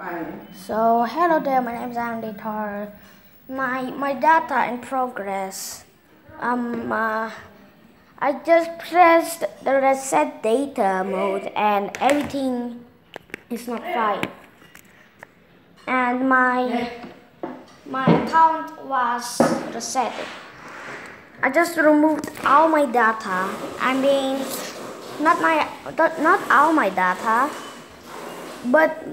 So hello there, my name is Andy Tar. My my data in progress. Um, uh, I just pressed the reset data mode and everything is not fine. And my my account was reset. I just removed all my data. I mean, not my not all my data, but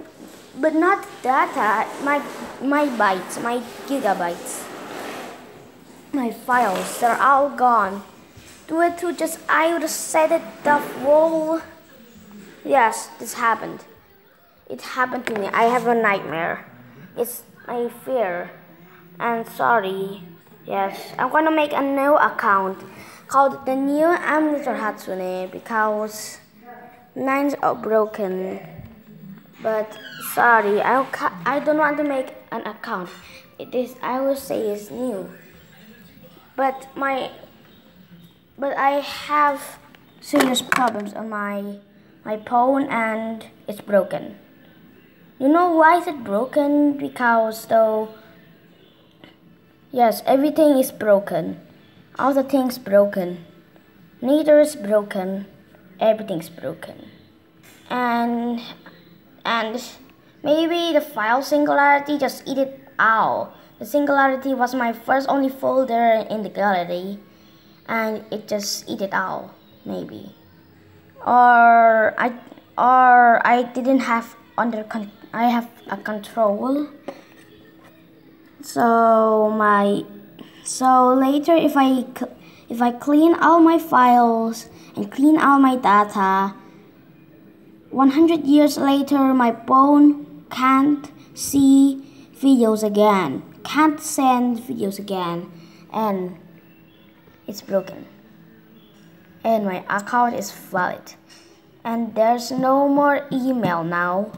but not data, my, my bytes, my gigabytes, my files, they're all gone. Do it to just, I would set it the whole, yes, this happened. It happened to me, I have a nightmare. It's my fear, and sorry, yes, I'm gonna make a new account called the new Aminator Hatsune because mine's are broken. But sorry, I I don't want to make an account. It is I will say it's new. But my but I have serious problems on my my phone and it's broken. You know why is it broken? Because though yes, everything is broken. All the things broken. Neither is broken. Everything's broken. And and maybe the file singularity just eat it out. The singularity was my first only folder in the gallery and it just eat it out maybe or I or I didn't have under con I have a control so my so later if I if I clean all my files and clean all my data 100 years later, my phone can't see videos again, can't send videos again, and it's broken. And my account is valid. And there's no more email now.